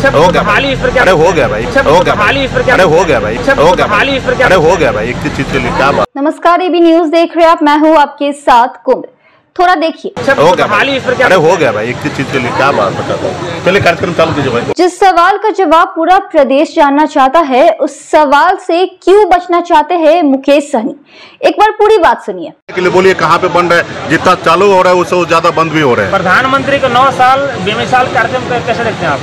हो गया ही इस पर भाई अरे हो गया भाई हो गया हाल ही भाई अरे हो गया भाई हो गया भाई। अरे हो गया भाई एक चीज़ के लिए क्या बात। नमस्कार एबी न्यूज़ देख रहे हैं आप मैं हूँ आपके साथ कुंभ थोड़ा देखिए। हो गया भाई। अरे हो गया भाई एक चीज़ के लिए क्या बात बताता हूँ। चलिए कार्यक्रम चालू कीजिए भाई। जिस सवाल का जवाब पूरा प्रदेश जानना चाहता है उस सवाल से क्यों बचना चाहते हैं मुकेश सहनी? एक बार पूरी बात सुनिए। के लिए बोलिए कहाँ पे बन रहा है? जितना चालू हो रहा है उससे ज़्यादा बंद भी हो रहा है। प्रधानमंत्री के नौ साल बेमिसाल कार्यक्रम कैसे देखते हैं आप?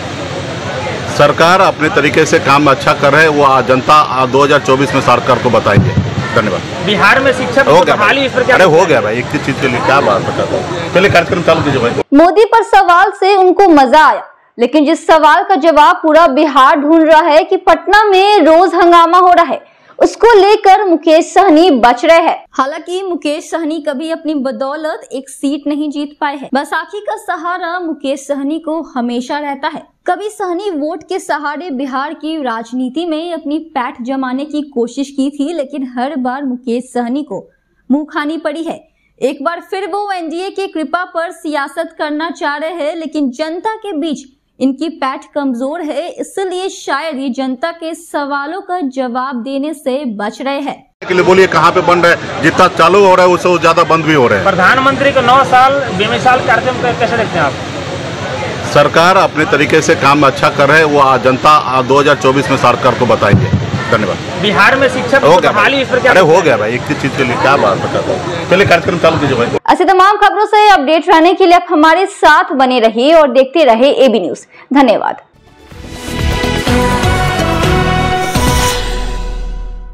सरकार अपने तरीके से काम अच्छा कर रहे हैं वो जनता आ- 2024 में सरकार को बताएँगे। धन्यवाद। बिहार में शिक्षा हो गया ही पर क्या अरे हो गया भाई एक चीज़ के लिए क्या बात बताता हूँ? चलिए कार्यक्रम चालू कीजिए भाई। मोदी पर सवाल से उनको मज़ा आया लेकिन जिस सवाल का जवाब पूरा बिहार ढूंढ रहा है कि पटना में रोज हंगामा हो रहा है उसको लेकर मुकेश सहनी बच रहे हैं। हालाँकि मुकेश सहनी कभी अपनी बदौलत एक सीट नहीं जीत पाए हैं। बैसाखी का सहारा मुकेश सहनी को हमेशा रहता है। कभी सहनी वोट के सहारे बिहार की राजनीति में अपनी पैठ जमाने की कोशिश की थी, लेकिन हर बार मुकेश सहनी को मुँह खानी पड़ी है। एक बार फिर वो एनडीए की कृपा पर सियासत करना चाह रहे हैं, लेकिन जनता के बीच इनकी पैठ कमज़ोर है इसलिए शायद ये जनता के सवालों का जवाब देने से बच रहे हैं। के लिए बोलिए कहाँ पे बंद रहा है? जितना चालू हो रहा है उससे ज़्यादा बंद भी हो रहा है। प्रधानमंत्री के नौ साल बेमिसाल कार्यक्रम कैसे देखते हैं आप? सरकार अपने तरीके से काम अच्छा कर रहे है वो जनता जनता हज़ार 2024 में सरकार को बताएँगे। धन्यवाद। बिहार में शिक्षा हो गया हाल भाई। इस पर अरे हो गया भाई एक चीज़ के लिए क्या बात बताता हूँ। चलिए कार्यक्रम चालू कीजिए भाई। ऐसे तमाम खबरों से अपडेट रहने के लिए आप हमारे साथ बने रहिए और देखते रहे एबी न्यूज़ धन्यवाद।